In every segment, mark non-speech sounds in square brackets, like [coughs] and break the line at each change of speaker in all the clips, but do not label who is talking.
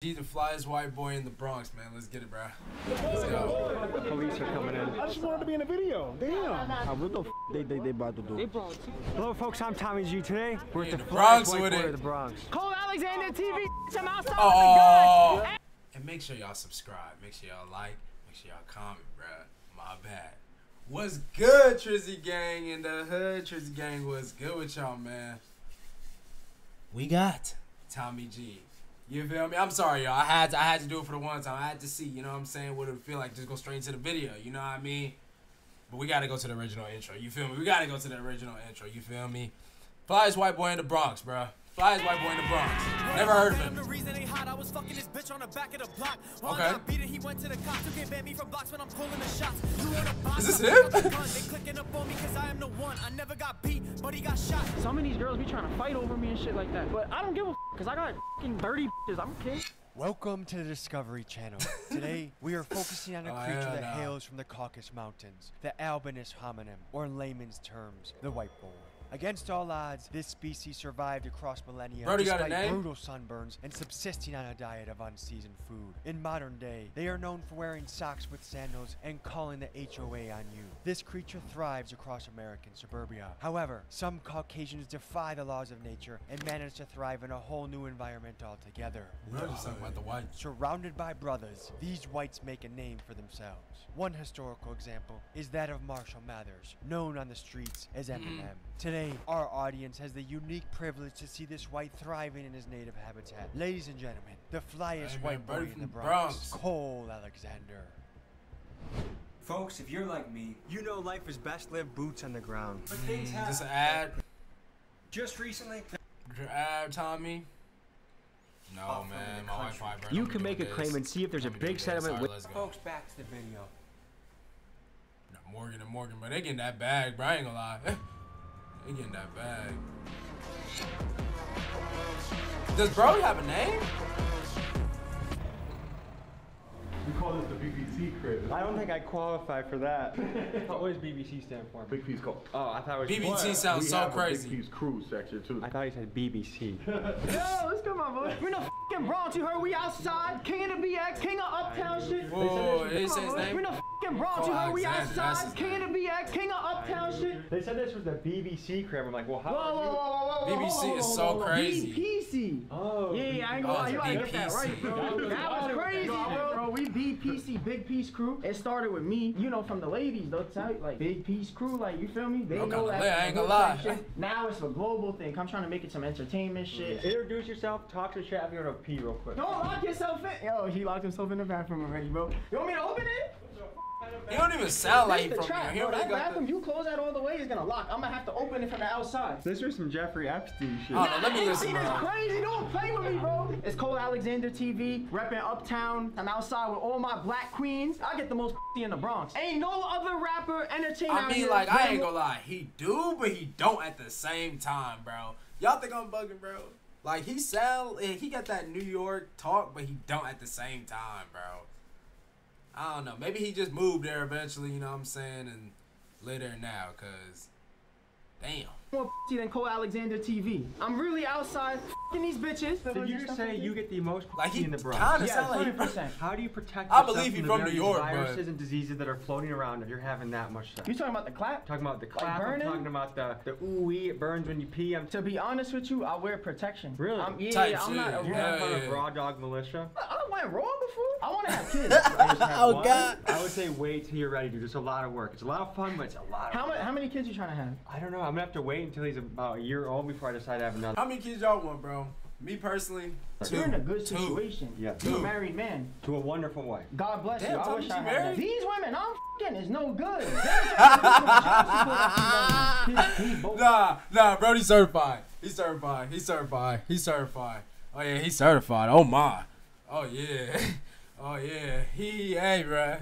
He's the flyest white boy in the Bronx, man. Let's get it, bro. Let's go.
The police are coming in.
I just wanted to be in a video. Damn. Uh, what the f they, they, they about to do?
Hello, folks. I'm Tommy G. Today, we're at the,
the Bronx
flyest white
with
boy
it.
of the Bronx.
Cole Alexander TV. I'm outside
Oh. And make sure y'all subscribe. Make sure y'all like. Make sure y'all comment, bro. My bad. What's good, Trizzy Gang in the hood? Trizzy Gang, what's good with y'all, man? We got Tommy G. You feel me? I'm sorry, y'all. I had to, I had to do it for the one time. I had to see, you know what I'm saying, what it would feel like. Just go straight into the video. You know what I mean? But we gotta go to the original intro. You feel me? We gotta go to the original intro. You feel me? Flyest white boy in the Bronx, bro. Flyest white boy in the Bronx. Never heard of
The
him.
reason they hot, I was fucking this bitch on the back of the block. While
Okay.
I beat it, he went to the cops who can't ban me from blocks when I'm calling the shots. You wanna box?
Is this him?
with the gun. They clicking up on me cause I am the one. I never got beat, but he got shot.
Some of these girls be trying to fight over me and shit like that. But I don't give a f because I got fucking dirty bitches. I'm a kid.
Welcome to the Discovery Channel. Today, [laughs] we are focusing on a
Oh,
creature
hell
that
no.
hails from the Caucasus Mountains, the Albinus hominem, or in layman's terms, the white boy. Against all odds, this species survived across millennia
Brody got a
despite
name?
brutal sunburns and subsisting on a diet of unseasoned food. In modern day, they are known for wearing socks with sandals and calling the HOA on you. This creature thrives across American suburbia. However, some Caucasians defy the laws of nature and manage to thrive in a whole new environment altogether.
Bro, just talking about the white.
Surrounded by brothers, these whites make a name for themselves. One historical example is that of Marshall Mathers, known on the streets as mm. Eminem. Today, our audience has the unique privilege to see this white thriving in his native habitat. Ladies and gentlemen, the flyest white boy in
from
the
the
Bronx,
Bronx.
Cole Alexander.
Folks, if you're like me, you know life is best lived boots on the ground. But things
Mm, Just an
happen.
ad.
Just recently,
Ad, Tommy. No,
Off from
man.
the
My
country.
Wi-Fi.
You can make a
this.
claim and see if there's a
Don't do
big settlement
Alright,
with-
let's go.
folks, back to the video.
Not Morgan and Morgan, but they getting that bag, bro. I ain't gonna lie. [laughs] they getting that bag. Does Brody have a name?
We call this the BBC crib.
I don't think I qualify for that. [laughs] what does BBC stand for?
Big Piece called.
Oh, I thought it was.
BBC sounds
we
so
have A
crazy.
Big Piece crew section too.
I thought he said BBC. [laughs]
Yo, let's go, my boy. [laughs] We in the fucking Bronx. You heard we outside. King of the BX. King of Uptown shit.
Whoa, they
Come
say his name?
We in the fucking Bronx. You
Cole
we
Alexander, that's
outside.
his
King of the BX. King of Uptown shit.
They said this was the BBC crib. I'm like, well, how
Whoa,
are
whoa,
you?
whoa, whoa, whoa, whoa,
BBC
whoa,
is
whoa,
so
whoa, whoa.
crazy.
BPC.
Oh.
Yeah, yeah, I ain't
Oh,
gonna lie.
it's
You gotta get that right, bro. That was crazy, bro. bro. We BPC, Big Piece Crew. It started with me, you know, from the ladies. They'll tell you, like, Big Piece Crew, like, you feel me? They know that.
I ain't gonna lie.
shit. Now it's a global thing. I'm trying to make it some entertainment shit.
Introduce yourself, talk to the chat, I'm gonna pee real quick.
Don't lock yourself in. Yo, he locked himself in the bathroom already, bro. You want me to open it?
He don't even sound like he
This
from
trap,
here. He
bro.
don't
That bathroom,
the.
you close that all the way, it's gonna lock. I'm gonna have to open it from the outside.
This is some Jeffrey Epstein shit.
Oh, no, let me
Hey,
listen,
see, this
bro.
crazy. Don't play with me, bro. It's Cole Alexander TV, repping Uptown. I'm outside with all my black queens. I get the most [laughs] in the Bronx. Ain't no other rapper, entertainer.
I
out
mean,
here
like, I ain't gonna lie. He do, but he don't at the same time, bro. Y'all think I'm bugging, bro? Like, he sound, eh, he got that New York talk, but he don't at the same time, bro. I don't know. Maybe he just moved there eventually, you know what I'm saying, and live there now, cause, damn.
More than Cole Alexander TV. I'm really outside fing these bitches.
Did you say you get the most
Like, he
in the Bronx?
kinda
Yeah,
sound like
100%.
How do you protect
I
yourself
believe he
from,
from
the
New
various
York, but-
viruses and diseases that are floating around if you're having that much sex?
You talking about the clap?
talking about the clap, I'm talking about the, the ooh wee, it burns when you pee. I'm
To be honest with you, I wear protection.
Really?
I'm, yeah,
Type
yeah, I'm not.
You're
Yeah,
not part
yeah.
of Raw Dog Militia?
I went raw before. I want to have kids. [laughs]
Oh,
One,
God.
I would say wait till you're ready, dude. It's a lot of work. It's a lot of fun, but it's a lot of
how,
work.
many, how many kids you trying to have?
I don't know. I'm gonna have to wait until he's about a year old before I decide to have another.
How many kids y'all want, bro? Me personally, 2
You're in a good
Two.
situation.
Yeah.
You're a married man.
To a wonderful wife.
God bless
Damn,
you. I
Tommy
wish
G
I had
married?
that. These women I'm fing is no good. He- [laughs] he
Nah, nah, Brody certified. He's certified. He's certified. He's certified. Oh yeah, he's certified. Oh my. Oh yeah. [laughs] Oh yeah. He hey bruh.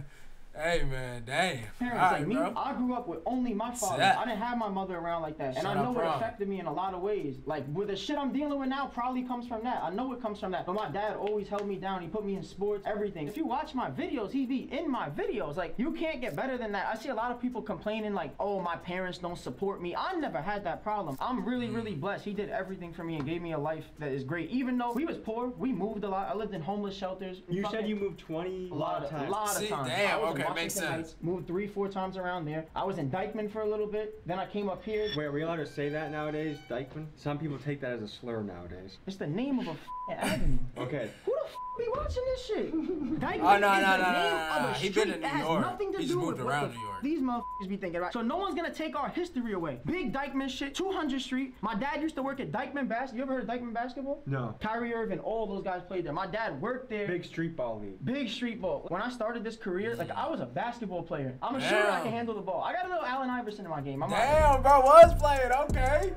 Hey man, damn.
parents
All
like
right,
me.
bro.
I grew up with only my father.
that.
I didn't have my mother around like that, and I
out
know it affected me in a lot of ways. Like with the shit I'm dealing with now, probably comes from that. I know it comes from that. But my dad always held me down. He put me in sports, everything. If you watch my videos, he be in my videos. Like you can't get better than that. I see a lot of people complaining like, oh, my parents don't support me. I never had that problem. I'm really, really
Mm.
blessed. He did everything for me and gave me a life that is great. Even though we was poor, we moved a lot. I lived in homeless shelters.
You said you moved 20
a lot of,
times.
a lot
See,
of times.
damn,
I was in
makes
Washington
sense.
Heights, moved three, four times around there. I was in Dyckman for a little bit. Then I came up here.
Wait, are we allowed to say that nowadays, Dyckman? Some people take that as a slur nowadays.
It's the name of a f***ing avenue.
Okay.
Who the f- be watching this shit? Dyckman
Oh, no,
is
no,
the
no, no,
name
no,
of
no.
a
He
street
been in New York.
nothing to
He
do
moved
with
around New York.
These motherfuckers be thinking about. So no one's gonna take our history away. Big Dyckman shit, 200 Street. My dad used to work at Dyckman Bas. You ever heard of Dyckman basketball?
No.
Kyrie Irving, all those guys played there. My dad worked there.
Big street ball league.
Big street ball. When I started this career, like I was a basketball player. I'm a shooter. I can handle the ball. I got a little Allen Iverson in my game. I'm
Damn, bro, was playing. Okay.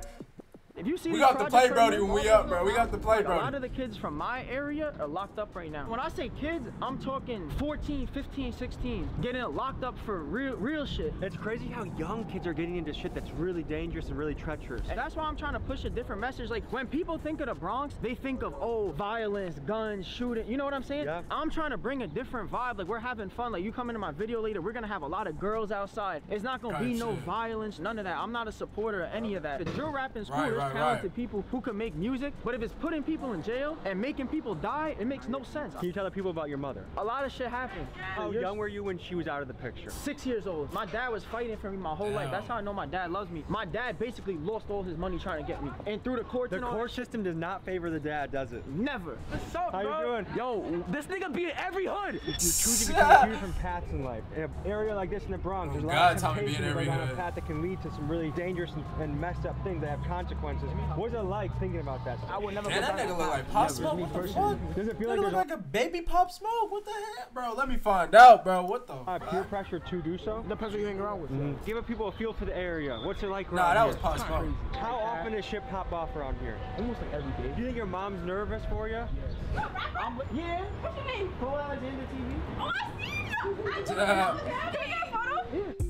If you see
We got to
projects
play Brody when we up, bro. We got to play
like, A lot of the kids from my area are locked up right now. When I say kids, I'm talking 14, 15, 16, getting locked up for real, real shit.
It's crazy how young kids are getting into shit that's really dangerous and really treacherous.
And that's why I'm trying to push a different message. Like when people think of the Bronx, they think of oh violence, guns, shooting. You know what I'm saying?
Yeah.
I'm trying to bring a different vibe. Like we're having fun. Like you come into my video later, we're gonna have a lot of girls outside. It's not gonna be no violence, none of that. I'm not a supporter of any of that. The drill rap in school,
Right,
there's
right,
talented
right.
people who can make music, but if it's putting people in jail and making people die, it makes no sense.
Can you tell the people about your mother?
A lot of shit happened.
How
Years-
young were you when she was out of the picture?
Six years old. My dad was fighting for me my whole life. That's how I know my dad loves me. My dad basically lost all his money trying to get me. And through the courts
The
and all
court system does not favor the dad, does it?
Never. What's up,
How you
bro?
doing?
Yo, this nigga be in every hood.
You're choosing between two different paths in life. In an area like this in the Bronx, there's a lot
God,
of
Tommy be in
temptations
every
to go down
hood.
a path that can lead to some really dangerous and, and messed up things that have consequences. What's it like thinking about that?
I would never
Man, that
down
nigga
that
look
path.
like Pop
Never.
Smoke. What the fuck?
Does it feel like
look
there's
like a baby Pop Smoke? What the heck, bro? Let me find out, bro. What the?
uh, peer pressure to do so?
Depends who you hang around with.
Give people a feel for the area. What's it like
Nah,
around
that
here?
was Pop Smoke.
How often does shit pop off around here?
Almost like every day.
Do you think your mom's nervous for you?
I'm, yeah.
What's your name?
Cole Alexander TV.
Oh, I see you. I just
Yeah.
Can we get a photo?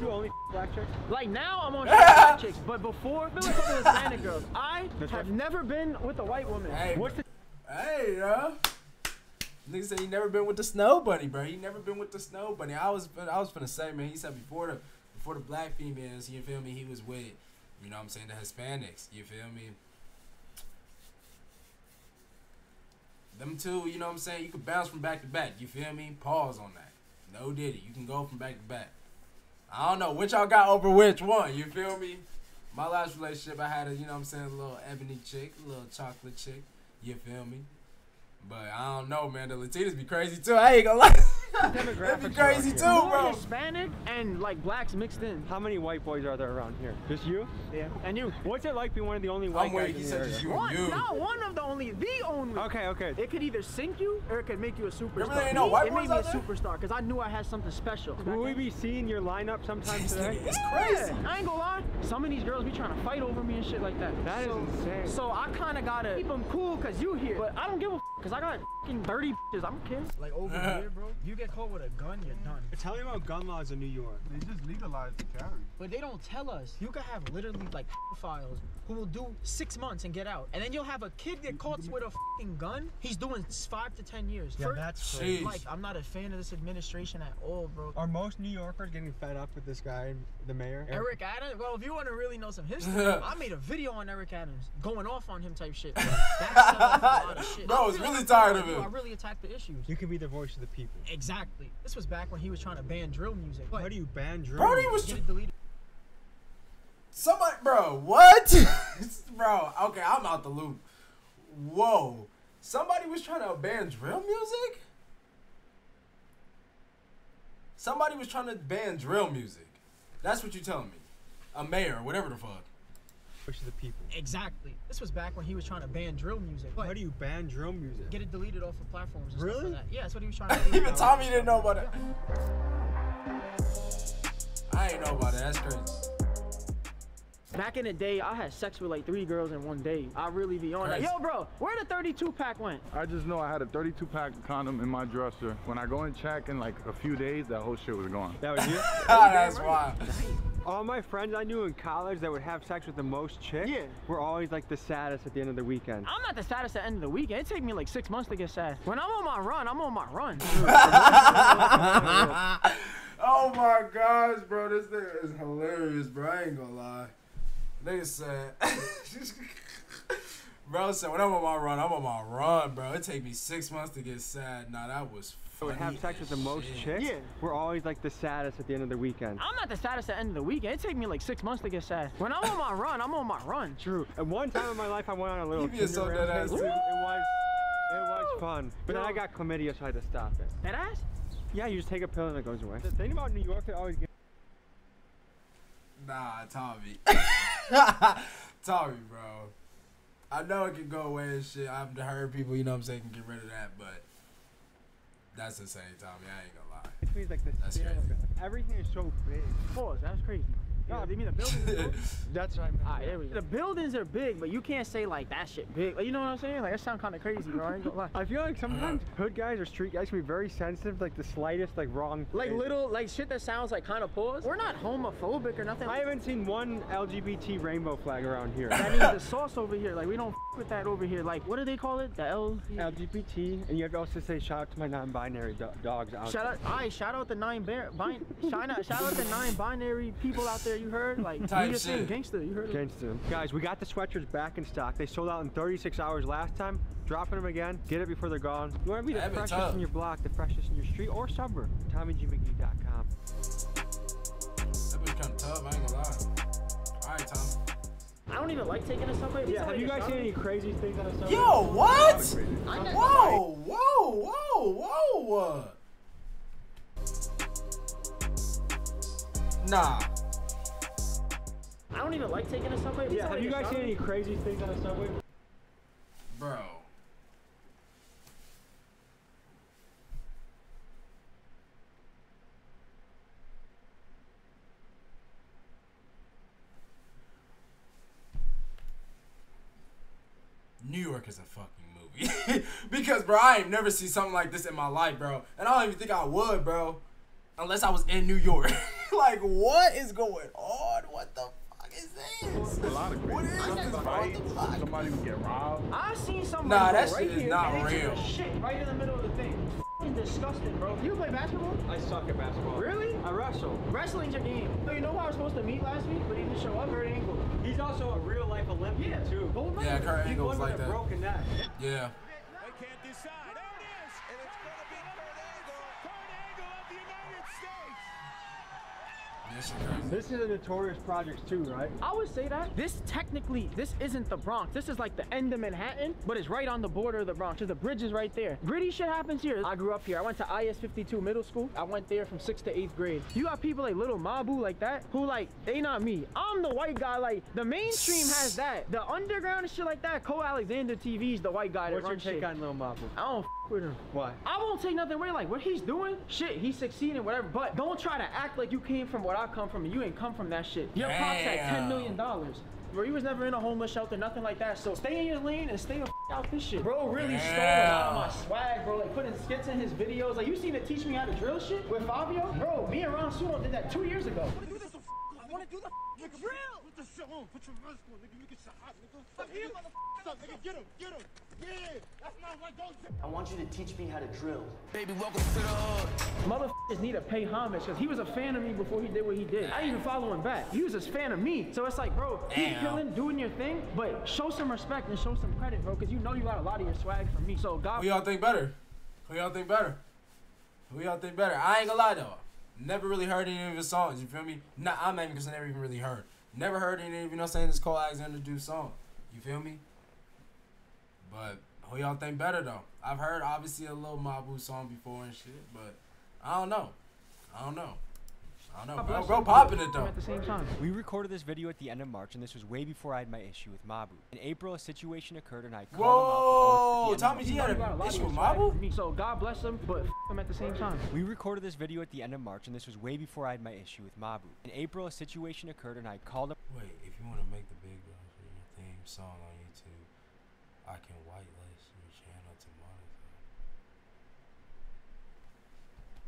You only black chicks?
Like now I'm on [laughs] black chicks, but before I've been with some Hispanic girls. I have never been with a white woman.
Hey,
What's the
Hey, bro. Nigga said he never been with the snow bunny, bro. He never been with the snow bunny. I was, I was finna say, man. He said before the, before the black females, you feel me? He was with, you know, what I'm saying the Hispanics. You feel me? Them two, you know what I'm saying? You could bounce from back to back. You feel me? Pause on that. No diddy. You can go from back to back. I don't know which y'all got over which one. You feel me? My last relationship, I had a, you know what I'm saying, a little ebony chick, a little chocolate chick. You feel me? But I don't know, man. The Latinas be crazy too. I ain't gonna lie. [laughs] they be crazy too,
here.
More
bro.
Hispanic and like blacks mixed in.
How many white boys are there around here? Just you?
Yeah. And you?
What's it like being one of the only white
I'm
guys
waiting.
in
He said just you and
One,
you.
not one of the only, the only.
Okay, okay.
It could either sink you or it could make you a superstar.
There really ain't no
Me,
white
it
boys
made me a
out there?
superstar because I knew I had something special.
Will we be seeing your lineup sometime
This [laughs]
today?
nigga is
Yeah,
crazy.
I ain't gonna lie. Some of these girls be trying to fight over me and shit like that.
That is
so,
insane.
So I kind of gotta keep them cool because you here. But I don't give a because I got fucking 30 bitches. I'm kidding.
Like over [laughs] here, bro, you get caught with a gun, you're done.
Tell me about gun laws in New York.
They just legalized the carry. But they don't tell us. You could have literally like files who will do six months and get out, and then you'll have a kid get caught with a fucking gun. He's doing five to ten years.
Yeah,
For-
that's
crazy.
Like I'm not a fan of this administration at all, bro.
Are most New Yorkers getting fed up with this guy, the mayor?
Eric Adams. Well, if you want to really know some history, [laughs] I made a video on Eric Adams, going off on him type shit. [laughs] That's a lot of shit.
Bro, I was
feel
really tired of
do.
him.
I really attacked the issues.
You can be the voice of the people.
Exactly. This was back when he was trying to ban drill music.
How do you ban drill?
Brody was
Get it deleted.
Somebody, bro. What, [laughs] bro? Okay, I'm out the loop. Whoa, somebody was trying to ban drill music. Somebody was trying to ban drill music. That's what you're telling me. A mayor, whatever the fuck.
voice of the people.
Exactly. This was back when he was trying to ban drill music.
How do you ban drill music?
get it deleted off of platforms and stuff
Really?
like that. Yeah, that's what he was trying to [laughs] do.
Even Tommy didn't know about that. I ain't know about that. That's crazy.
Back in the day, I had sex with like three girls in one day. I really be on that. Yo, bro, where the 32 pack went?
I just know I had a 32 pack condom in my dresser. When I go and check in like a few days, that whole shit was gone.
That was you? [laughs]
Ah, that's wild.
All my friends I knew in college that would have sex with the most chicks
Yeah.
were always like the saddest at the end of the weekend.
I'm not the saddest at the end of the weekend. It take me like six months to get sad. When I'm on my run, I'm on my run. [laughs] [laughs]
oh my gosh, bro, this thing is hilarious, bro. I ain't gonna lie. Nigga said, [laughs] bro said when I'm on my run, I'm on my run, bro. It take me six months to get sad. Nah, that was.
That would have sex with the most
shit.
chicks
Yeah.
We're always like the saddest at the end of the weekend.
I'm not the saddest at the end of the weekend. It take me like six months to get sad. When I'm on my run, I'm on my run.
True. At one time in my life, I went on a little
You being so dead ass,
It was, it was fun. But then I got chlamydia, so I had to stop it.
That ass?
Yeah, you just take a pill and it goes away. The thing about New York that always gets
Nah, Tommy. [laughs] Tommy, bro. I know it can go away and shit. I've heard people, you know what I'm saying, can get rid of that, but that's insane, Tommy. I ain't gonna lie.
me is like this.
That's crazy.
it. Everything is so big.
Pause. That's crazy.
No,
Yeah, oh, you mean the buildings? are [laughs] big?
That's what I meant.
Alright, ah, there we go. The buildings are big, but you can't say like that shit big. Like, you know what I'm saying? Like that sound kind of crazy, bro. I ain't gonna lie. [laughs]
I feel like sometimes hood guys or street guys can be very sensitive, like the slightest like wrong.
Like
thing.
little, like shit that sounds like kind of pause. We're not homophobic or nothing.
I haven't seen one LGBT rainbow flag around here.
That means the sauce over here. Like we don't f- with that over here. Like what do they call it? The L.
LGBT, and you have to also say shout out to my non-binary do- dogs out
Shout
there.
out, I shout out the nine bear, bin, shout out, shout out the nine binary people out there. You heard? Like
Type
you just saying
shit.
gangster. You heard?
Against them. Guys, we got the sweatshirts back in stock. They sold out in 36 hours last time. Dropping them again. Get it before they're gone. You want to be the
That been
freshest
tough.
in your block, the freshest in your street or suburb. TommyGMcGee.com.
That bitch kind of tough. I ain't gonna lie. All right, Tommy.
I don't even like taking a subway.
Yeah, have you guys seen any crazy things on the subway?
Yo, what?
I never-
Whoa, whoa, whoa, whoa. Nah.
I don't even like taking a subway.
Yeah, have you guys seen any crazy things on the subway?
Bro. New York is a fucking movie. [laughs] because, bro, I ain't never seen something like this in my life, bro. And I don't even think I would, bro. Unless I was in New York. [laughs] like, what is going on? What the fuck is this?
A lot of
What
crazy
is this? What
Fights,
the fuck?
somebody would get robbed.
I seen somebody
Nah,
go
that
right
shit is
here
not
and they took
real.
shit right in the middle of the thing. Fucking disgusting, bro. You play basketball?
I suck at basketball.
Really?
I wrestle.
Wrestling's your game. So you know who I was supposed to meet last week, but he didn't show up. Hurt ankle.
He's also a real life Olympian
Yeah,
too.
gold
Yeah,
medal.
Kurt
He
Angle
won
was like that.
broken neck.
Yeah.
They can't decide.
This shit crazy.
This is a notorious project too, right?
I would say that this technically this isn't the Bronx. This is like the end of Manhattan, but it's right on the border of the Bronx. So the bridge is right there. Gritty shit happens here. I grew up here. I went to IS 52 middle school. I went there from sixth to eighth grade. You got people like Lil Mabu like that who like they not me. I'm the white guy. Like the mainstream has that. The underground and shit like that. Cole Alexander TV's the white guy that
What's your take
shit.
on Lil Mabu?
I don't f- with him.
Why?
I won't take nothing away. Like what he's doing, shit, he's succeeding, whatever. But don't try to act like you came from what I come from, and you ain't come from that shit. Your pops had ten million dollars. Bro, he was never in a homeless shelter, nothing like that. So stay in your lane and stay the f- out this shit. Bro, really stole a lot of my swag, bro. Like putting skits in his videos. Like you seen it teach me how to drill shit with Fivio? Bro, me and Ron Sumo did that two years ago.
I want to do this a f. I wanna do the f***ing drill. Put the shit on. Put your mask on, nigga. You get shot hot, nigga. Fuck here, motherfucker. Stop, nigga. Get him. Get him. Yeah. That's not what goes.
I want you to teach me how to drill.
Baby, welcome to the hood.
Motherfuckers need to pay homage because he was a fan of me before he did what he did. I didn't even follow him back. He was a fan of me. So it's like, bro, keep
Damn.
killing, doing your thing, but show some respect and show some credit, bro, because you know you got a lot of your swag from me. So God
Who y'all think better? Who y'all think better? Who y'all think better? I ain't gonna lie though. Never really heard any of his songs. You feel me? Nah, I'm not even because I never even really heard. Never heard any of you know what I'm saying this Cole Alexander do song. You feel me? But who y'all think better though? I've heard obviously a Lil Mabu song before and shit, but I don't know. I don't know. I don't know, bro.
bless
Bro, popping it though.
At the same time.
We recorded this video at the end of March, and this was way before I had my issue with Mabu. In April, a situation occurred, and I called
Whoa,
him out. for
Tommy G had
He got a
an
lot of
issue with Mabu?
So God bless him, but f- him at the same time.
We recorded this video at the end of March, and this was way before I had my issue with Mabu. In April, a situation occurred, and I called him.
Wait, if you want to make the big girl your theme song on YouTube, I can whitelist your channel to monetize.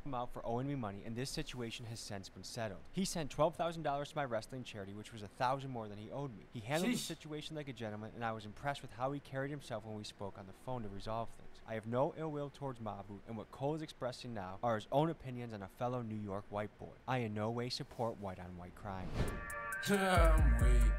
Him out for owing me money, and this situation has since been settled. He sent twelve thousand dollars to my wrestling charity, which was a thousand more than he owed me. He handled the situation like a gentleman, and I was impressed with how he carried himself when we spoke on the phone to resolve things. I have no ill will towards Mabu, and what Cole is expressing now are his own opinions on a fellow New York white boy. I in no way support white on white crime.
I'm weak.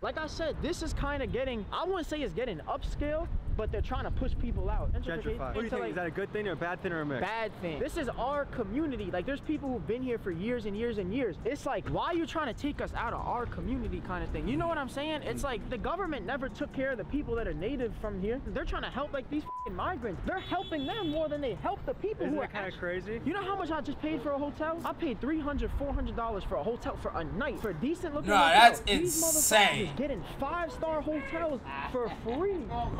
Like I said, this is kind of getting, I wouldn't say it's getting upscale, but they're trying to push people out.
Gentrified. What do you think?
like,
Is that a good thing or a bad thing or a mix?
bad thing. This is our community. Like, there's people who've been here for years and years and years. It's like, why are you trying to take us out of our community kind of thing? You know what I'm saying? It's like the government never took care of the people that are native from here. They're trying to help like these fing migrants. They're helping them more than they help the people
Isn't
who are
that kind of crazy?
You know how much I just paid for a hotel? I paid 300 $400 for a hotel for a night for a decent looking
Nah,
hotel.
that's
These motherfuckers
insane.
is getting five star hotels for free. Oh,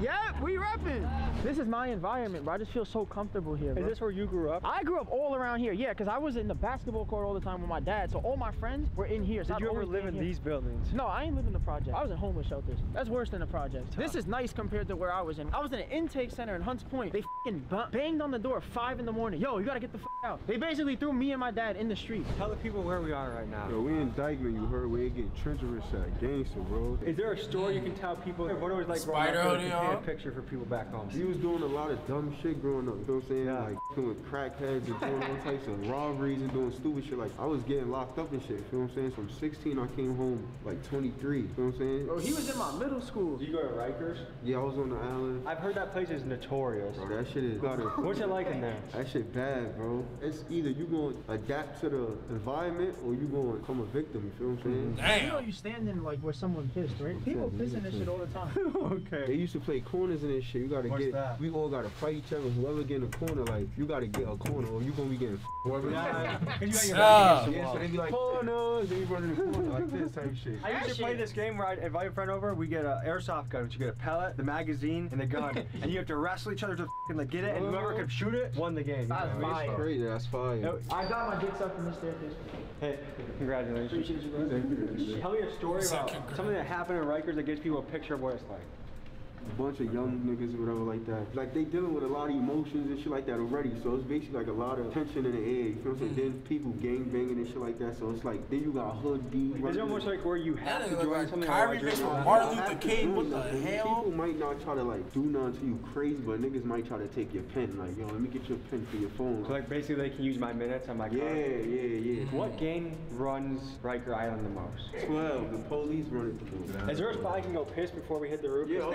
Yeah, we repping. This is my environment, bro. I just feel so comfortable here.
Is
Bro.
this where you grew up?
I grew up all around here, yeah, because I was in the basketball court all the time with my dad. So all my friends were in here. So
Did
I'd
you ever live in
here.
these buildings?
No, I ain't living in the project. I was in homeless shelters. That's worse than the project. This is nice compared to where I was in. I was in an intake center in Hunts Point. They fing banged on the door at five in the morning. Yo, you gotta get the f out. They basically threw me and my dad in the street.
Tell the people where we are right now.
Yo, we in Dyckman, you heard we ain't getting treacherous at gangster, bro.
Is there a story you can tell people what it was like growing
Spider
up so
hoodie
they can paint
on?
a picture for people back home?
He was doing a lot of dumb shit growing up, you know what I'm saying?
Yeah.
Like f***ing with crackheads and doing all types of robberies and doing stupid shit. Like I was getting locked up and shit, you know what I'm saying? From 16 I came home like 23, you know what I'm saying?
Bro, he was in my middle school.
Did you go to Rikers?
Yeah, I was on the island.
I've heard that place is notorious.
Bro, that shit is gotta [laughs]
What's it like in there?
That shit bad, bro. It's either you gonna adapt to the environment or you gonna become a victim, you feel what I'm saying?
You know you standing like where someone pissed, right? People piss in this shit all the time.
They [laughs]
okay.
They used to play corners in this shit. You gotta
What's
get.
that?
We all gotta fight each other. Whoever get in the corner, like you gotta get a corner, or you gonna be getting. f- [laughs] Whoever.
Yeah, 'cause you got your back against the
Yeah, so they be like corners. They be running the corner like this type shit.
I used to play this game where I'd invite a friend over. We get an airsoft gun, which you get a pellet, the magazine, and the gun, [laughs] and you have to wrestle each other to f***ing like get it, and whoever could shoot it won the game.
That's
You know I
fire.
Crazy. That's fire.
I got my dicks up from this staircase.
Hey, congratulations.
Appreciate you, bro.
Tell me a story about something that happened in Rikers that gives people a picture of what it's like.
A bunch of young niggas or whatever like that. Like they dealing with a lot of emotions and shit like that already. So it's basically like a lot of tension in the air. You feel what I'm saying? Then people gang banging and shit like that. So it's like then you got hood B.
Is it almost like where you have
That
to
nigga
join
look like
something?
Kyrie
otherwise
mixed
you're
with
not?
Martin
I
Luther
have to
King, what the hell?
People might not try to like do nothing to you crazy, but niggas might try to take your pen. Like, yo, let me get your pen for your phone.
So like basically they can use my minutes on my
yeah,
card.
yeah, yeah.
What gang runs Riker Island the most?
12. The police run it the most.
Is there a spot I can go piss before we hit the roof?
Yeah, up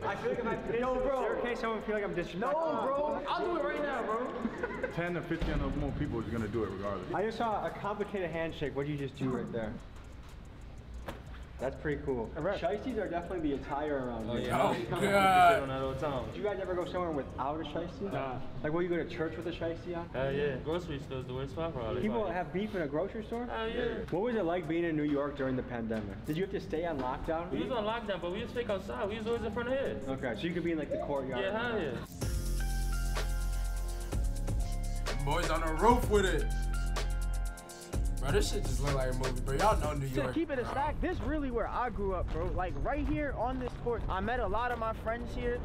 there.
I feel like if I piss
No,
in the
bro.
staircase, someone feel like I'm disrespecting.
No, bro. I'll do it right now, bro.
10 to 15 or more people is gonna do it regardless.
I just saw a complicated handshake. What did you just do right there? That's pretty cool. Shiesties are definitely the attire around here.
Oh, [laughs] oh God.
Did you guys ever go somewhere without a shiesty?
Nah.
Like, will you go to church with a shiesty on?
Hell yeah. Mm-hmm. Grocery stores the worst spot for all this.
People have beef in a grocery store?
Hell yeah.
What was it like being in New York during the pandemic? Did you have to stay on lockdown?
We was on lockdown, but we was fake outside. We was always in front of here.
Okay, so you could be in like the courtyard.
Yeah, hell yeah.
Boys on the roof with it. Bro, this shit just look like a movie, bro. Y'all know New York.
To
York.
keep it a stack, this really where I grew up, bro. Like right here on this court, I met a lot of my friends here.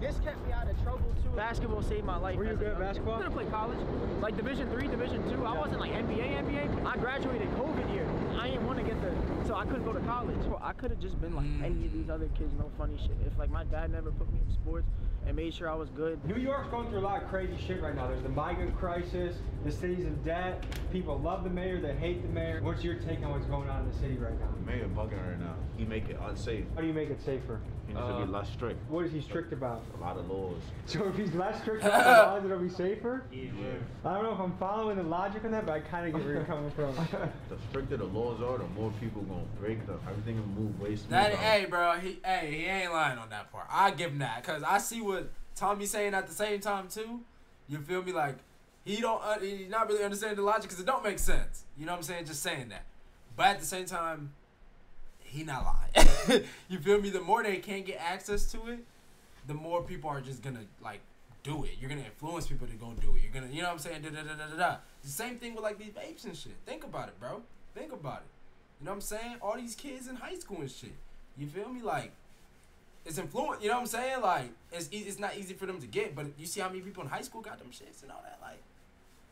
This kept me out of trouble too. Basketball saved my life.
Were you
as a
good at
young kid.
basketball?
I could play college, like Division three, Division two. I wasn't like NBA, NBA. I graduated COVID year. I didn't want to get the, so I couldn't go to college. So I could have just been like mm. any of these other kids, no funny shit. If like my dad never put me in sports and made sure I was good.
New York's going through a lot of crazy shit right now. There's the migrant crisis, the city's in debt. People love the mayor, they hate the mayor. What's your take on what's going on in the city right now?
The Mayor bugging right now. He make it unsafe.
How do you make it safer?
He needs to be uh, less strict.
What is he strict about?
A lot of laws.
So if he's less strict [laughs] about the laws, it'll be safer? Yeah. I don't know if I'm following the logic on that, but I kind of get where you're coming from. [laughs]
The stricter the laws are, the more people gonna break them. Everything will move way smoother.
That, hey, bro, he, hey, he ain't lying on that part. I give him that, cause I see what Tommy's saying at the same time too. You feel me? Like he don't uh, he's not really understanding the logic because it don't make sense. You know what I'm saying? Just saying that. But at the same time, he not lying. [laughs] you feel me? The more they can't get access to it, the more people are just gonna like do it. You're gonna influence people to go do it. You're gonna, you know what I'm saying? Da, da, da, da, da, da. The same thing with like these vapes and shit. Think about it, bro. Think about it. You know what I'm saying? All these kids in high school and shit. You feel me? Like, it's influence. You know what I'm saying? Like, it's it's not easy for them to get, but you see how many people in high school got them shits and all that. Like,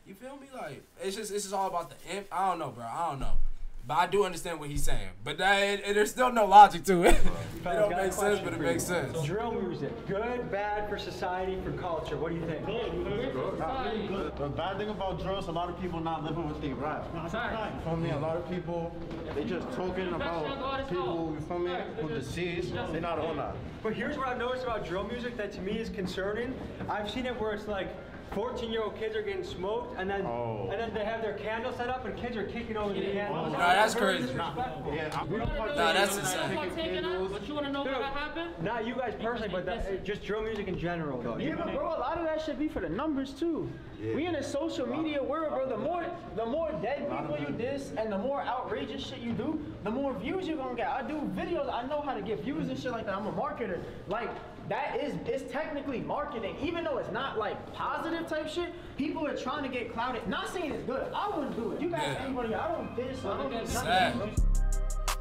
you feel me? Like, it's just it's just all about the imp. I don't know, bro. I don't know. But I do understand what he's saying. But that, it, there's still no logic to it. [laughs] it don't make sense, but it makes
you.
sense.
Drill music, good, bad for society, for culture. What do you think? Good. good, society, good.
The bad thing about drill is a lot of people not living what they rap. You feel me? A lot of people, they just talking about people, you feel me, who deceased. They not on that.
But here's what I've noticed about drill music that to me is concerning. I've seen it where it's like 14 year old kids are getting smoked and then
Oh.
and then they have their candle set up and kids are kicking over the candles.
Nah, that's crazy.
disrespectful.
Yeah, I'm gonna
Nah, that's insane.
But you wanna know what happened?
Not you guys personally, but that, just drill music in general though.
Yeah, but bro, a lot of that should be for the numbers too. We in a social media world, bro. The more, the more dead people you diss and the more outrageous shit you do, the more views you're gonna get. I do videos. I know how to get views and shit like that. I'm a marketer. Like that is, it's technically marketing, even though it's not like positive type shit. People are trying to get clouded. Not saying it's good. I wouldn't do it. You guys,
Yeah.
anybody? I don't diss. I don't do
It's
nothing.
sad.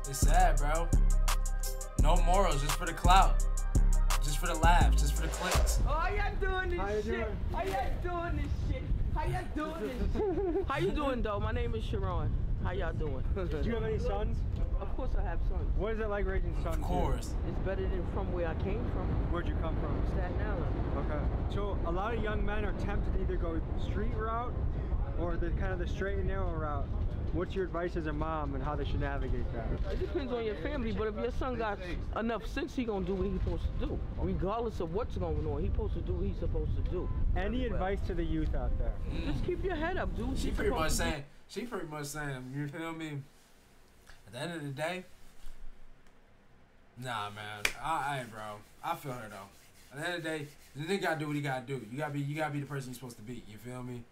It's sad, bro. No morals, just for the clout. Just for the laughs, just for the clicks.
Oh, how y'all doing this
How you
shit?
doing?
How y'all doing this shit? How y'all doing this [laughs] shit? How you doing though? My name is Sharon. How y'all doing?
Do you have any sons?
Of course I have sons.
What is it like raising sons?
Of course.
It's better than from where I came from,
Where'd you come from?
Staten Island.
Okay. So a lot of young men are tempted to either go street route or the kind of the straight and narrow route. What's your advice as a mom and how they should navigate that?
It depends on your family, but if your son got enough sense, he gonna do what he's supposed to do. Regardless of what's going on, he supposed to do what he's supposed to do.
Any advice to the youth out there?
Just keep your head up, dude.
She pretty much
supposed to do-
saying, she pretty much saying, you feel me? At the end of the day, nah, man, I, I, bro, I feel her though. At the end of the day, the nigga gotta do what he gotta do. You gotta be, you gotta be the person you're supposed to be. You feel me?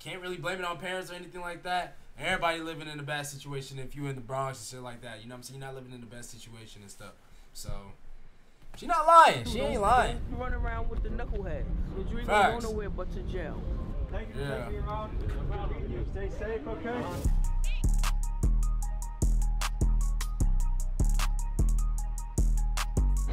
Can't really blame it on parents or anything like that. Everybody living in a bad situation. If you in the Bronx and shit like that, you know what I'm saying? You're not living in the best situation and stuff. So, she not lying. She ain't lying.
Don't run around with the knucklehead. Cause you ain't gonna nowhere but to jail.
Thank you for
Yeah.
taking me around. Stay safe, okay?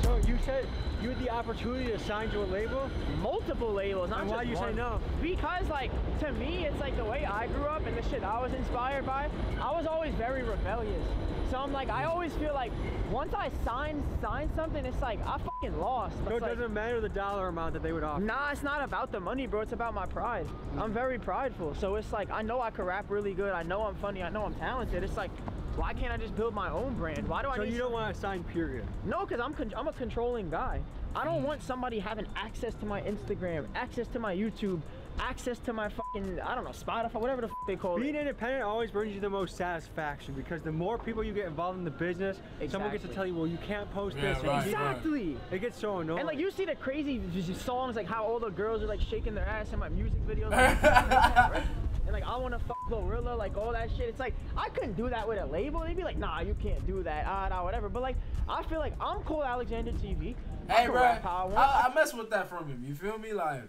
So you said you had the opportunity to sign to a label?
multiple labels. Not
And why you say no?
Because like to me, it's like the way I grew up and the shit I was inspired by. I was always very rebellious. So I'm like, I always feel like once I sign sign something, it's like I fucking lost.
So it
It's like-
doesn't matter the dollar amount that they would offer.
Nah, it's not about the money, bro. It's about my pride. I'm very prideful. So it's like I know I can rap really good. I know I'm funny. I know I'm talented. It's like, why can't I just build my own brand? Why do I need
So
need
you don't want to sign period?
no, because I'm, con- I'm a controlling guy. I don't want somebody having access to my Instagram, access to my YouTube, access to my fucking, I don't know, Spotify, whatever the f- they call
Being
it.
Being independent always brings you the most satisfaction because the more people you get involved in the business, someone gets to tell you, well, you can't post
Yeah,
this.
right,
Exactly.
It gets so annoying.
And like you see the crazy v- v- songs, like how all the girls are like shaking their ass in my music videos. [laughs] and like I want to fuck Glorilla, like all that shit. It's like I couldn't do that with a label. They'd be like, nah, you can't do that, ah, nah, whatever. But like I feel like I'm cool, Alexander TV.
Hey,
can
bro,
I.
I, I mess with that from him. You feel me? Like,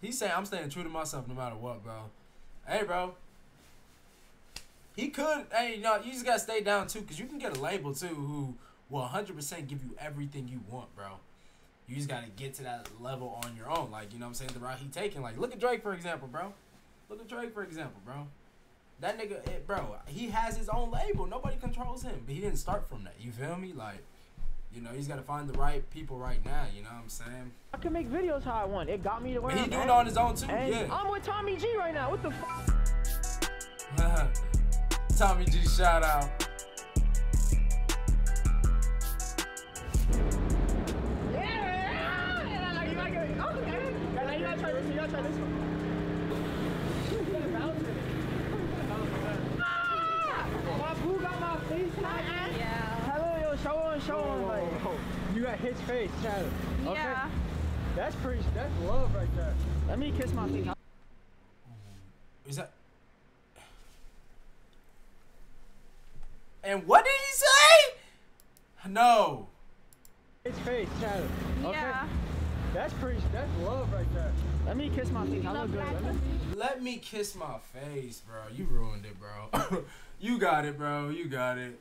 he's saying I'm staying true to myself no matter what, bro. Hey, bro. He could. Hey, you know, you just gotta stay down too, cause you can get a label too who will 100% give you everything you want, bro. You just gotta get to that level on your own. Like, you know what I'm saying? The route he taking. Like, look at Drake for example, bro. Look at Drake for example, bro. That nigga, eh, bro, he has his own label. Nobody controls him, but he didn't start from that. You feel me? Like, you know, he's got to find the right people right now. You know what I'm saying?
I can make videos how I want. It got me to where
he
I'm
do it on his own too, yeah.
I'm with Tommy G right now. What the fuck? [laughs]
Tommy G, shout out.
Yeah! yeah, like, you gotta get- okay. Now you gotta try this. You gotta try this one. You gotta bounce with it. Ah! My boo got my. Yeah. Hello, yo, show on, show on. Like,
You got his face, Chad. Okay.
Yeah.
That's pretty. That's love right there.
Let me kiss my face.
Is that? And what did he say? No.
His face, Tyler. Okay.
Yeah.
That's pretty. That's love right there.
Let me kiss my face. I look good. Let me-
kiss my face, bro. You ruined it, bro. [coughs] you got it, bro. You got it.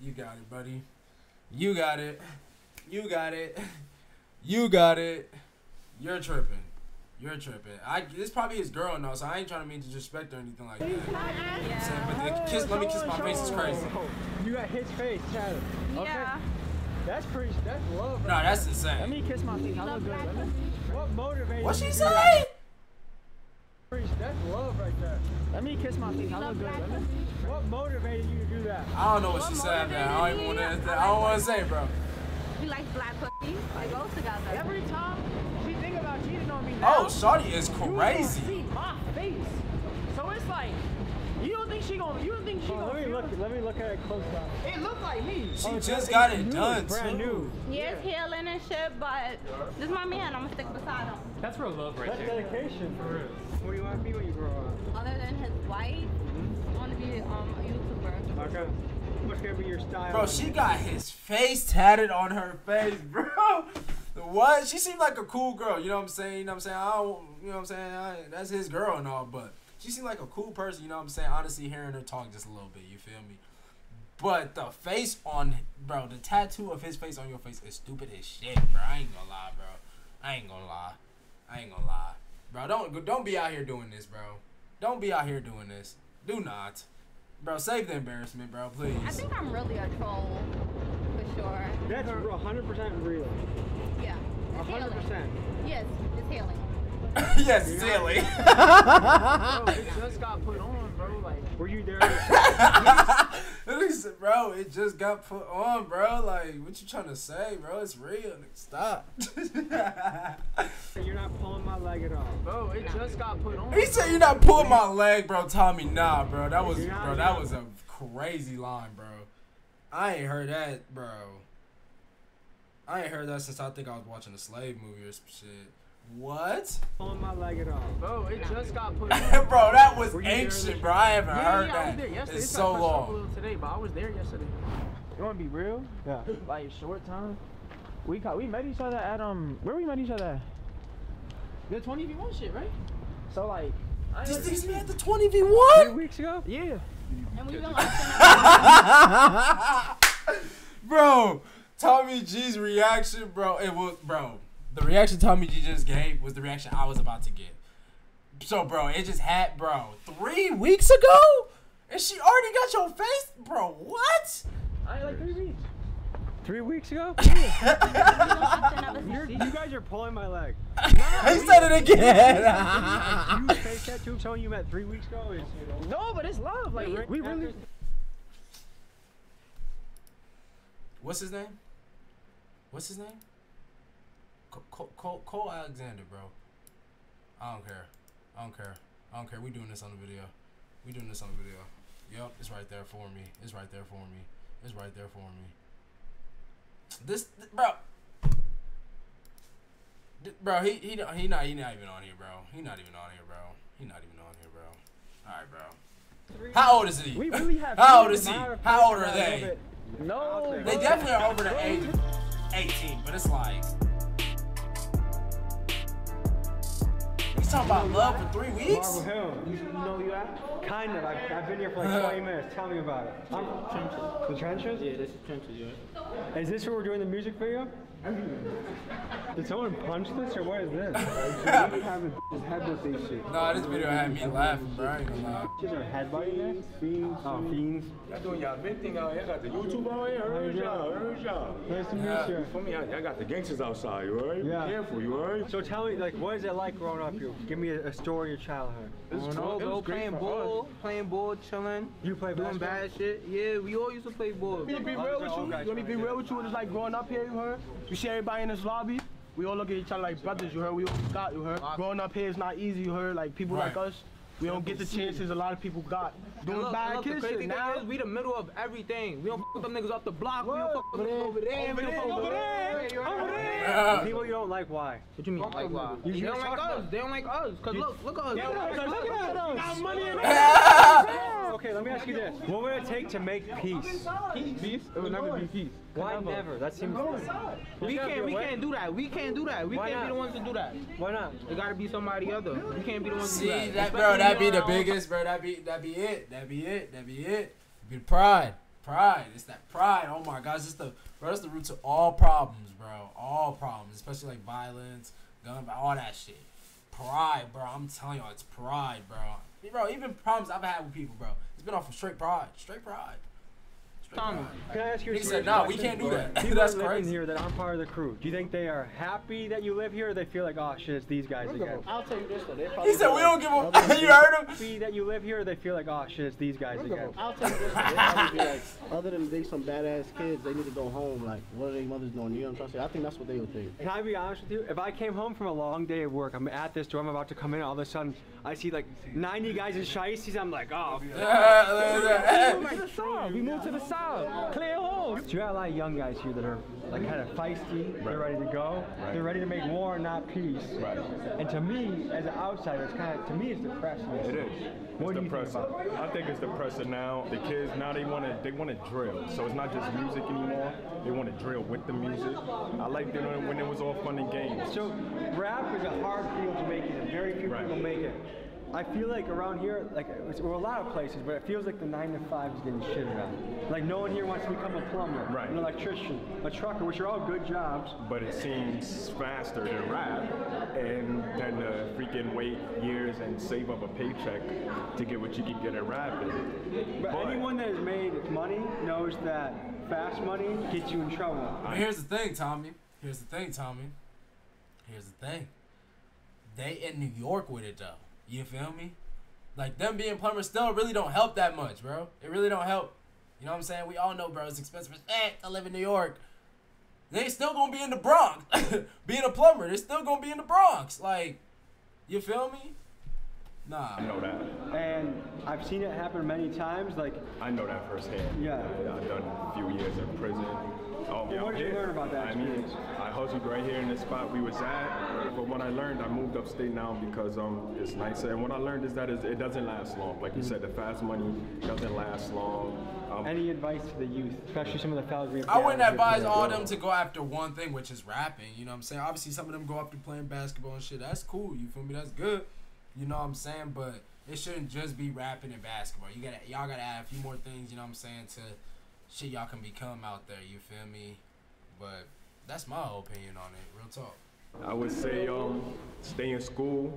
You got it, buddy. You got it. You got it. You got it. You're tripping. You're tripping. I this probably his girl now, so I ain't trying to mean to disrespect or anything like that. You know what I'm saying? But the kiss, let me kiss my face is crazy.
You got his face, Tyler. Okay.
Yeah.
That's pretty. That's love.
Nah,
right
that's insane.
Let me kiss my face. I look good. Let me-
What motivated?
What she
you to do
say?
That? Pretty- That's love right there.
Let me kiss my face. I look good. Let me-
What motivated you to do that?
I don't know what she said, man. I don't even want to. I don't want to say, bro.
We like black pussy. They go together.
Every time she think about cheating on me
Oh,
now,
Shawty is
you
crazy.
see my face. So it's like, you don't think she gonna, you don't think she
Oh,
gonna
let me
feel
look. Let me look at it close up.
It look like me.
She
Oh,
just got it
new,
done
brand
too.
new.
Yeah, it's healing and shit, but this is my man. I'm gonna stick beside him.
That's real love right there. That's dedication for real. What do you want to be when you grow up?
Other than his wife, I want to be um, a YouTuber.
Okay. What's gonna be your style?
Bro, she got his face tatted on her face, [laughs] bro. What? She seemed like a cool girl. You know what I'm saying? You know what I'm saying? I don't, you know what I'm saying? I, that's his girl and all, but she seemed like a cool person. You know what I'm saying? Honestly, hearing her talk just a little bit. You feel me? But the face on, bro, the tattoo of his face on your face is stupid as shit, bro. I ain't gonna lie, bro. I ain't gonna lie. I ain't gonna lie, bro. Don't don't be out here doing this, bro. Don't be out here doing this. Do not, bro. Save the embarrassment, bro. Please.
I think I'm really a troll, for sure.
That's 100% real.
Yeah. It's
100%.
Yes, it's healing. [laughs]
yes, silly. [laughs]
Bro, it just got put on, bro. Like,
Were you there? [laughs] [laughs]
Listen, bro, it just got put on, bro. Like, what you trying to say, bro? It's real. Nigga, Stop. [laughs]
You're not pulling my leg at all.
bro, it just got put on.
he said you're not pulling my leg, bro. Tommy, nah, bro. That was,
not-
bro. That was a crazy line, bro. I ain't heard that, bro. I ain't heard that since I think I was watching a slave movie or some shit. What?
Pulling my leg at all.
Bro, it just got put [laughs] on.
bro, that was
Were
ancient, bro. I haven't
Yeah,
heard
yeah, I was
that.
there yesterday.
It's
It's
so
got a
long.
little today, but I was there yesterday. You wanna be real?
Yeah.
Like short time. We got we met each other at um where we met each other at? The 20v1 shit, right? So like I
These
ain't-
niggas met at the 20v1?
Three
1?
weeks ago?
Yeah.
And we've been like, [laughs]
bro, Tommy G's reaction, bro, it was, bro, the reaction Tommy G just gave was the reaction I was about to get. So, bro, it just had, bro, three weeks ago? And she already got your face? Bro, what?
I like three weeks.
Three weeks ago? [laughs] You're,
seen
you guys are pulling my leg. [laughs]
he said it again.
you face tattoo someone you met three weeks ago is
No, but it's love. Like
Right
we really
What's his name? What's his name? Cole, Cole, Cole, Cole Alexander, bro. I don't care. I don't care. I don't care. We doing this on the video. We doing this on the video. Yup, it's right there for me. It's right there for me. It's right there for me. This, bro. Th- Bro, he he don't- he not he not even on here, bro. He not even on here, bro. He not even on here, bro. All right, bro. How old is he?
We really have
How old is he? How old are they?
No.
They definitely are over the age of 18, but it's like. Talking about love for three weeks?
Marble Hill. You know you at? Kind of. I've, I've been here for like 20 minutes. Tell me about it. I'm, the trenches?
Yeah, that's the trenches, yeah.
Is this where we're doing the music video? Did someone punch this or what is this? [laughs]
He having his head with this shit.
Nah, this video had me laughing, bro. I ain't gonna lie.
These are headbutting this? Fiends. Oh, fiends.
Y'all doing y'all big thing out here. Y'all got the YouTube out here. Heard y'all. Heard y'all.
Nice to meet
Yeah.
you.
For me, y'all y'all got the gangsters outside. You alright?
Yeah.
Be careful. You alright?
So tell me, like, what is it like growing up here? Give me a, a story of your childhood.
I don't know, bro. Playing ball, playing ball, chilling.
You play
Doing
basketball?
bad shit. Yeah, we all used to play ball.
Let me be real with you. Let me be real with you. It's like growing up here, you heard? You see everybody in this lobby? We all look at each other like brothers, you heard? We all got, you heard? Growing up here is not easy, you heard? Like people like us, we don't get the chances a lot of people got.
And
Doing
look,
bad
look, the crazy
shit
thing
now.
is, we the middle of everything. We don't fuck with them niggas off the block. We don't fuck with them niggas over there. We don't fuck with them over there.
People you don't like, why?
What you mean? Like why?
You-
they
you
don't like us. They don't like us. Cause look, look at us.
Yeah,
Look
look
at
at us,
us.
look at us.
Got money in [laughs]
Okay, let me ask you this. What would it take to make peace?
Peace? peace? It would never be peace.
Why never? That seems...
We
There's gotta be
can't. We
way.
can't do that. We can't do that. We
Why
can't be the ones to do that.
Why not?
It gotta be somebody other. We can't be the ones to do that.
that, bro?
Especially
That be the biggest, bro. That be that be it. That'd be it. That'd be it. Be pride, pride. It's that pride. Oh my gosh, it's the bro. That's the root to all problems, bro. All problems, especially like violence, gun, all that shit. Pride, bro. I'm telling y'all, it's pride, bro. Bro, even problems I've had with people, bro. It's been off of straight pride, straight pride. Straight
Tommy.
Can I ask you a
He said,
serious
"Nah, we can't do that." [laughs]
People
That's
that live in
crazy.
here that aren't part of the crew. Do you think they are happy that you live here, or they feel like, oh shit, it's these guys again?
I'll tell you this though. They
He said, "We don't give a." [laughs] you heard him?
Happy that you live here, or they feel like, oh shit, it's these guys again.
I'll tell you this. though, They probably be like, [laughs] other than they some badass kids, they need to go home. Like, what are their mothers doing? You know what I'm trying to say? I think that's what they would think.
Can I be honest with you? If I came home from a long day of work, I'm at this door, I'm about to come in, all of a sudden I see like 90 guys in shiesties, I'm like, oh.
We moved to the south. Clear home.
So you got a lot of young guys here that are like kind of feisty, they're ready to go, they're ready to make war, not peace.
Right.
And to me, as an outsider, it's kind of, to me, it's depressing.
It is.
What
it's
do you think
depressing. I think it's depressing now. The kids now they want to they want to drill. So it's not just music anymore. They want to drill with the music. I liked it when it was all fun and games.
So rap is a hard field to make it in. Very few
Right.
people make it. I feel like around here, like it's, or a lot of places, but it feels like the nine to five is getting shit around. Like no one here wants to become a plumber,
Right.
an electrician, a trucker, which are all good jobs.
But it seems faster than rap, and then to freaking wait years and save up a paycheck to get what you can get at rap.
But, anyone that has made money knows that fast money gets you in trouble.
But here's the thing, Tommy. Here's the thing, Tommy. Here's the thing. They in New York with it though. You feel me? Like them being plumbers still really don't help that much, bro. It really don't help. You know what I'm saying? We all know, bro, it's expensive as heck to live in New York. They still gonna be in the Bronx. [coughs] Being a plumber, they still gonna be in the Bronx. Like, you feel me? Nah.
I know that.
And I've seen it happen many times. Like
I know that firsthand.
Yeah.
I, I've done a few years in prison. Oh, yeah,
what did you learn about that
I mean. I hustled right here in the spot we was at. But what I learned, I moved upstate now because um, it's nicer. And what I learned is that is- it doesn't last long. Like you said, the fast money doesn't last long. Um,
any advice to the youth, especially some of the fellas we have
I wouldn't advise
today?
all them to go after one thing, which is rapping. You know what I'm saying? Obviously, some of them go up after playing basketball and shit. That's cool. You feel me? That's good. You know what I'm saying? But it shouldn't just be rapping and basketball. You gotta, y'all gotta add a few more things. You know what I'm saying? To shit y'all can become out there. You feel me? But that's my opinion on it. Real talk.
I would say um, stay in school,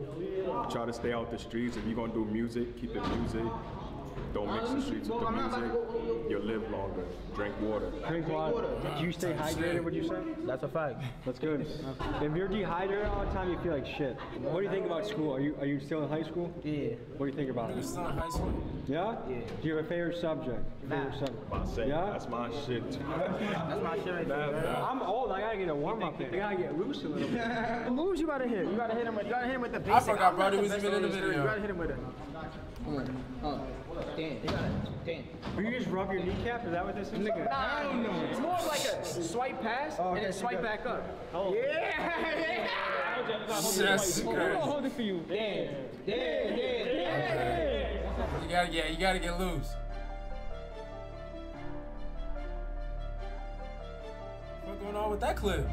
try to stay out the streets. If you're gonna do music, keep it music. Don't mix the streets with the music. You'll live longer. Drink water.
Drink water. Do you stay hydrated, would you say?
That's a fact.
That's good. If you're dehydrated all the time, you feel like shit. What do you think about school? Are you are you still in high school?
Yeah.
What do you think about it?
Niggas still in high school.
Yeah? Yeah. Do you have a favorite subject? Favorite subject?
I say
Yeah?
that's my shit. too.
That's my shit [laughs] right there.
I'm old. I gotta get a warm up in. I gotta get loose a little bit. [laughs]
What moves you gotta hit? You gotta hit him with. You gotta hit him with the basic.
I forgot,
I'm
bro.
not
He was even in the
on this street.
video.
You gotta hit him with it. Uh, damn. You gotta. Damn.
Will you just rub your kneecap? Is that what this is? Nigga.
I don't know. It's more of like a swipe pass
Oh,
and then swipe
okay.
back up.
Oh.
Yeah.
That's
I'm gonna
crazy.
hold it for you. Damn. Damn. Damn. Damn.
You gotta, yeah, you gotta get loose. What's going on with that clip?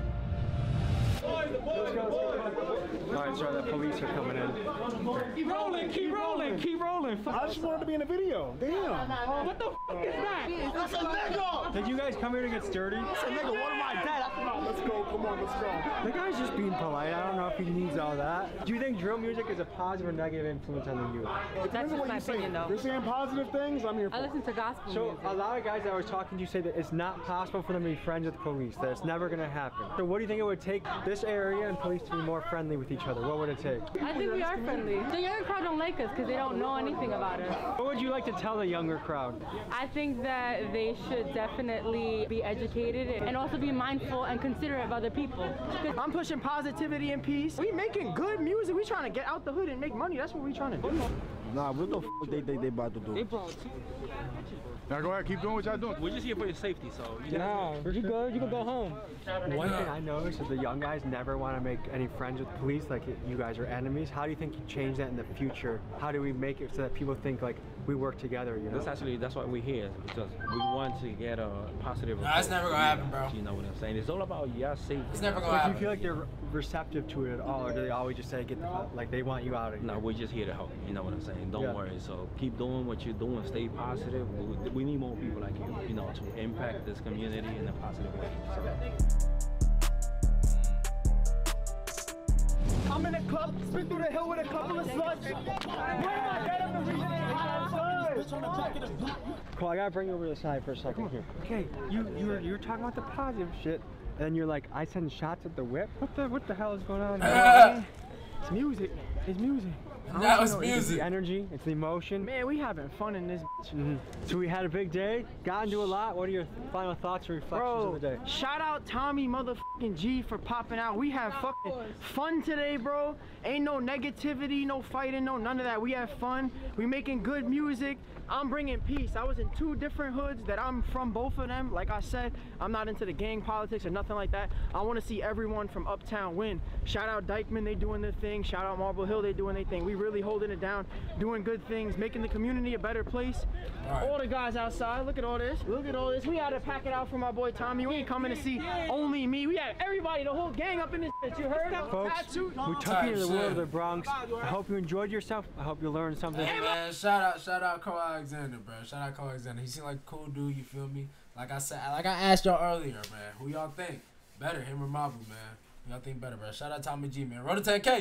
Alright, sorry, the police are coming in.
Keep rolling, keep rolling, keep rolling.
I just wanted to be in a video. Damn.
What the fuck is that?
That's a nigga.
Did you guys come here to get sturdy?
That's a nigga. What am I dead? Let's go. Come on, let's go.
The guy's just being polite. I don't know if he needs all that. Do you think drill music is a positive or negative influence on the youth?
That's just my opinion, though.
You're saying positive things. I'm here for.
I listen to gospel
So
music.
a lot of guys that I was talking to say that it's not possible for them to be friends with the police, that it's never gonna happen. So what do you think it would take this area and police to be more friendly with each other? What would it take?
I think we are friendly. The younger crowd don't like us because they don't know anything about us.
What would you like to tell the younger crowd?
I think that they should definitely be educated and also be mindful and considerate of other people.
I'm pushing positivity and peace. We making good music. We trying to get out the hood and make money. That's what we trying to do.
Nah, what the f they think they about to do?
They brought two.
Now go ahead, keep doing what y'all doing.
We're just here for your safety, so you
Nah, you good? You can go home.
One thing I noticed is the young guys never want to make any friends with police. Like you guys are enemies. How do you think you change that in the future? How do we make it so that people think like we work together? You know.
That's actually that's why we're here because we want to get a positive.
Nah, it's never gonna happen, bro.
You know what I'm saying? It's all about your safety.
It's never gonna
But do you feel like they're receptive to it at all, or do they always just say get the, like they want you out of here?
No, we're just here to help. You know what I'm saying? Don't
Yeah.
worry. So keep doing what you're doing. Stay positive. We, we need more people like you. You know, to impact this community in a positive way. So.
I'm in a club, spin through the hill with a couple of slugs. Bring my head up
Cool, I gotta bring you over to the side for a second here.
Okay, you you were you were talking about the positive shit, and then you're like, I send shots at the whip. What the what the hell is going on? here? [laughs] it's music. It's music. I
That was
know, It's
music.
the energy. It's the emotion.
Man, we having fun in this bitch. [laughs]
Mhm. So we had a big day. Got into a lot. What are your final thoughts or reflections
Bro,
of the day?
shout out Tommy motherfucking G for popping out. We have fucking fun today, bro. Ain't no negativity, no fighting, no none of that. We have fun. We making good music. I'm bringing peace. I was in two different hoods that I'm from both of them. Like I said, I'm not into the gang politics or nothing like that. I want to see everyone from Uptown win. Shout out Dyckman, they doing their thing. Shout out Marble Hill, they doing their thing. We really holding it down, doing good things, making the community a better place. All the guys outside, look at all this. Look at all this. We had to pack it out for my boy Tommy. We ain't coming to see only me. We had everybody, the whole gang up in this bitch. You heard?
Folks,
Tattoo-
we took you to the world of the Bronx. I hope you enjoyed yourself. I hope you learned something.
Hey man, shout out, shout out Cole Alexander, bro. Shout out Cole Alexander. He seemed like a cool dude. You feel me? Like I said, like I asked y'all earlier, man. Who y'all think better, him or Mabu, man? Y'all think better, bro? Shout out Tommy G, man. Roll to 10K.